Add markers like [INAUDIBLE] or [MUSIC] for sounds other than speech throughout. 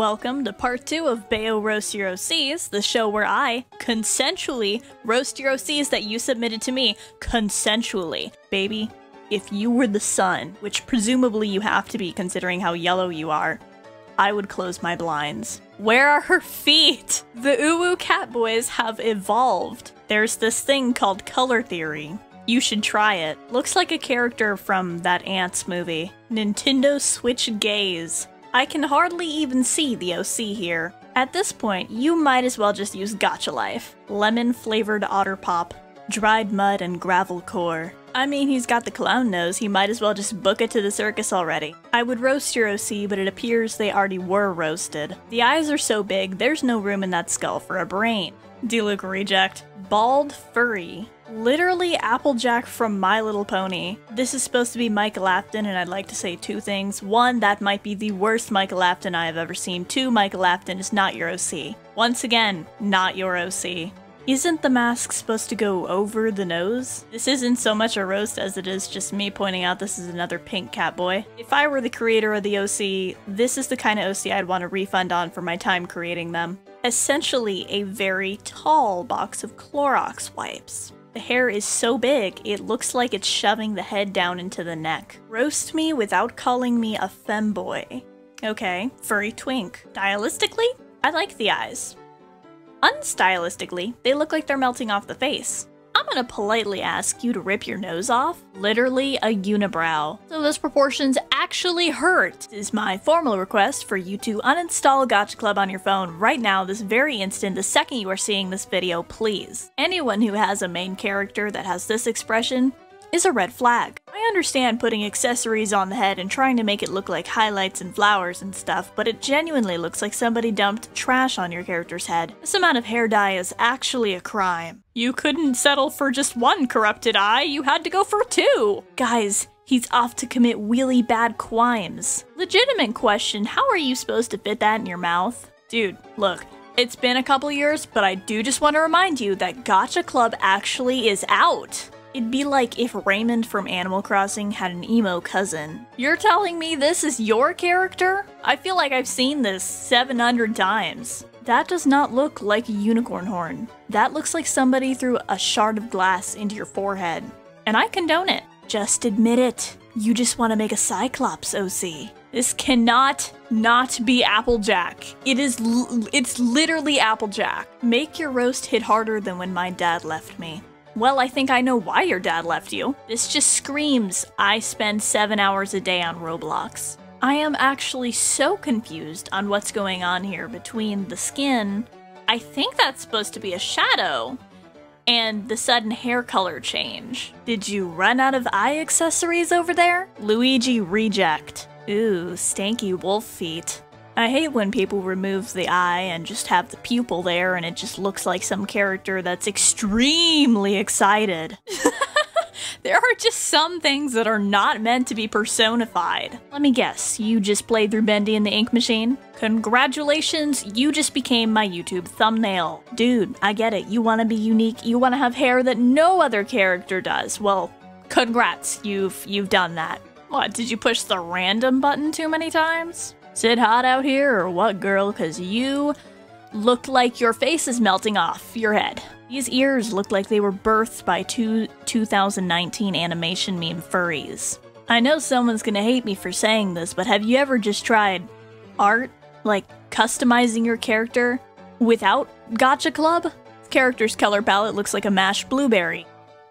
Welcome to part two of Beo Roast Your OCs, the show where I consensually roast your OCs that you submitted to me. Consensually. Baby, if you were the sun, which presumably you have to be considering how yellow you are, I would close my blinds. Where are her feet? The Uwu Cat Boys have evolved. There's this thing called color theory. You should try it. Looks like a character from that Ants movie. Nintendo Switch Gaze. I can hardly even see the OC here. At this point, you might as well just use Gacha Life. Lemon flavored otter pop, dried mud, and gravel core. I mean, he's got the clown nose, he might as well just book it to the circus already. I would roast your OC, but it appears they already were roasted. The eyes are so big, there's no room in that skull for a brain. Diluc reject. Bald furry. Literally Applejack from My Little Pony. This is supposed to be Michael Afton, and I'd like to say two things. One, that might be the worst Michael Afton I have ever seen. Two, Michael Afton is not your OC. Once again, not your OC. Isn't the mask supposed to go over the nose? This isn't so much a roast as it is just me pointing out this is another pink cat boy. If I were the creator of the OC, this is the kind of OC I'd want a refund on for my time creating them. Essentially a very tall box of Clorox wipes. The hair is so big, it looks like it's shoving the head down into the neck. Roast me without calling me a femboy. Okay, furry twink. Stylistically, I like the eyes. Unstylistically, they look like they're melting off the face. I'm gonna politely ask you to rip your nose off. Literally a unibrow. So those proportions actually hurt. This is my formal request for you to uninstall Gacha Club on your phone right now, this very instant, the second you are seeing this video, please. Anyone who has a main character that has this expression is a red flag. I understand putting accessories on the head and trying to make it look like highlights and flowers and stuff, but it genuinely looks like somebody dumped trash on your character's head. This amount of hair dye is actually a crime. You couldn't settle for just one corrupted eye, you had to go for two! Guys, He's off to commit really bad crimes. Legitimate question, how are you supposed to fit that in your mouth? Dude, look, it's been a couple years, but I do just want to remind you that Gacha Club actually is out. It'd be like if Raymond from Animal Crossing had an emo cousin. You're telling me this is your character? I feel like I've seen this 700 times. That does not look like a unicorn horn. That looks like somebody threw a shard of glass into your forehead. And I condone it. Just admit it. You just want to make a Cyclops OC. This cannot not be Applejack. It is it's literally Applejack. Make your roast hit harder than when my dad left me. Well, I think I know why your dad left you. This just screams I spend seven hours a day on Roblox. I am actually so confused on what's going on here between the skin, I think that's supposed to be a shadow, and the sudden hair color change. Did you run out of eye accessories over there? Luigi reject. Ooh, stanky wolf feet. I hate when people remove the eye and just have the pupil there and it just looks like some character that's extremely excited. [LAUGHS] there are just some things that are not meant to be personified. Let me guess, you just played through Bendy and the Ink Machine? Congratulations, you just became my YouTube thumbnail. Dude, I get it, you want to be unique, you want to have hair that no other character does. Well, congrats, you've you've done that. What, did you push the random button too many times? Is it hot out here or what, girl? Because you look like your face is melting off your head. These ears look like they were birthed by two 2019 animation meme furries. I know someone's gonna hate me for saying this, but have you ever just tried art? Like customizing your character without Gacha Club? Character's color palette looks like a mashed blueberry.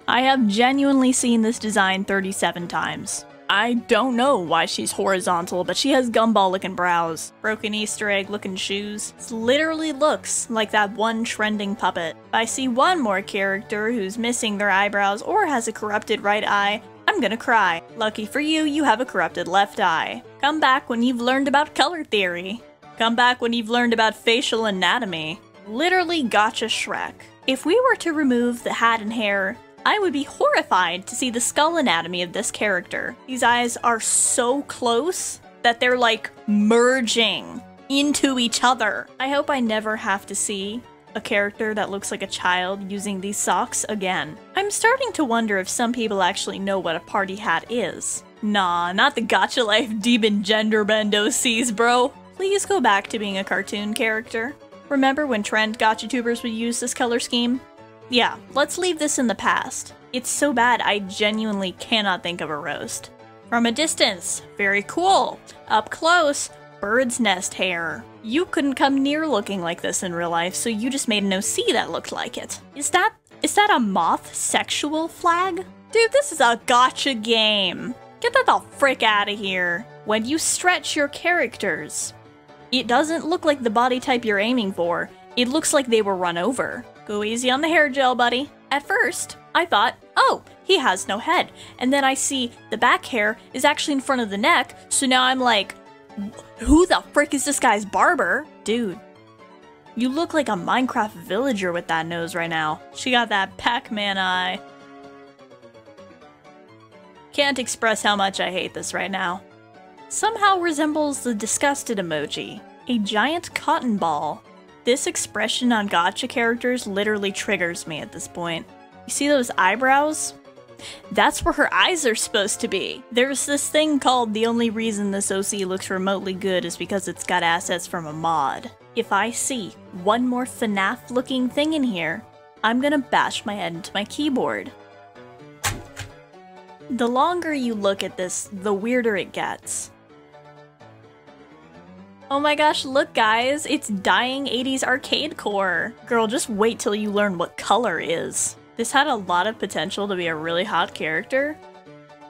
I have genuinely seen this design 37 times. I don't know why she's horizontal, but she has gumball looking brows, broken Easter egg looking shoes. It literally looks like that one trending puppet. If I see one more character who's missing their eyebrows or has a corrupted right eye, I'm gonna cry. Lucky for you, you have a corrupted left eye. Come back when you've learned about color theory. Come back when you've learned about facial anatomy. Literally Gacha Shrek. If we were to remove the hat and hair, I would be horrified to see the skull anatomy of this character. These eyes are so close that they're like merging into each other. I hope I never have to see a character that looks like a child using these socks again. I'm starting to wonder if some people actually know what a party hat is. Nah, not the Gacha Life Demon Gender Bend OCs, bro. Please go back to being a cartoon character. Remember when trend gotcha tubers would use this color scheme? Yeah, let's leave this in the past. It's so bad I genuinely cannot think of a roast. From a distance, very cool. Up close, bird's nest hair. You couldn't come near looking like this in real life, so you just made an OC that looked like it. Is that is that a moth sexual flag? Dude, this is a Gacha game. Get that the frick out of here. When you stretch your characters, it doesn't look like the body type you're aiming for. It looks like they were run over. Go easy on the hair gel, buddy. At first, I thought, oh, he has no head. And then I see the back hair is actually in front of the neck, so now I'm like, who the frick is this guy's barber? Dude, you look like a Minecraft villager with that nose right now. She got that Pac-Man eye. Can't express how much I hate this right now. Somehow resembles the disgusted emoji. A giant cotton ball. This expression on Gacha characters literally triggers me at this point. You see those eyebrows? That's where her eyes are supposed to be. There's this thing called the only reason this OC looks remotely good is because it's got assets from a mod. If I see one more FNAF looking thing in here, I'm gonna bash my head into my keyboard. The longer you look at this, the weirder it gets. Oh my gosh, look guys, it's dying 80s arcade core. Girl, just wait till you learn what color is. This had a lot of potential to be a really hot character,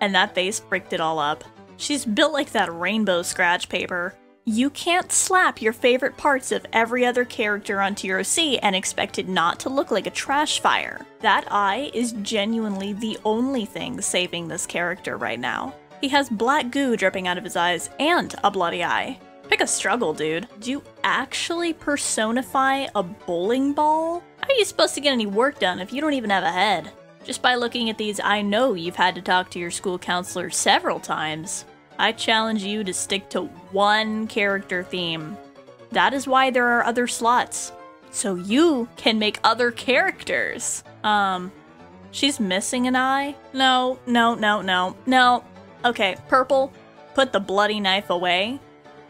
and that face bricked it all up. She's built like that rainbow scratch paper. You can't slap your favorite parts of every other character onto your OC and expect it not to look like a trash fire. That eye is genuinely the only thing saving this character right now. He has black goo dripping out of his eyes and a bloody eye. Pick a struggle, dude. Do you actually personify a bowling ball? How are you supposed to get any work done if you don't even have a head? Just by looking at these, I know you've had to talk to your school counselor several times. I challenge you to stick to one character theme. That is why there are other slots. So you can make other characters. Um, she's missing an eye? No, no, no, no, no. Okay, purple, put the bloody knife away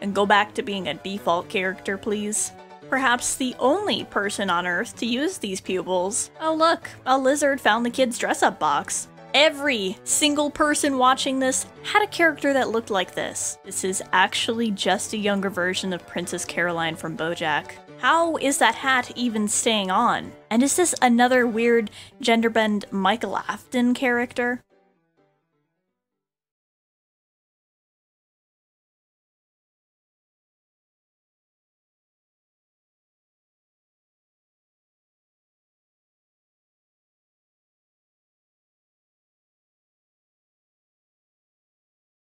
and go back to being a default character, please? Perhaps the only person on Earth to use these pupils. Oh look, a lizard found the kid's dress-up box. Every single person watching this had a character that looked like this. This is actually just a younger version of Princess Caroline from Bojack. How is that hat even staying on? And is this another weird gender bend Michael Afton character?